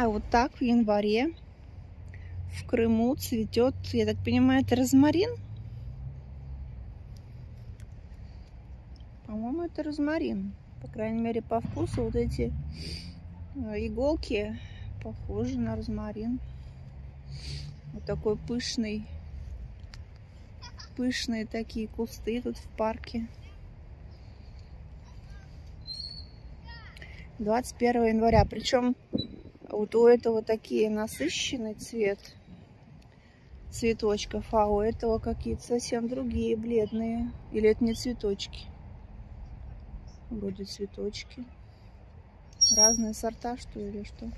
А вот так в январе в Крыму цветет, я так понимаю, это розмарин. По-моему, это розмарин. По крайней мере, по вкусу вот эти э, иголки похожи на розмарин. Вот такой пышный, пышные такие кусты тут в парке. 21 января. Причем вот у этого такие насыщенный цвет цветочков, а у этого какие-то совсем другие, бледные. Или это не цветочки? Вроде цветочки. Разные сорта, что или что?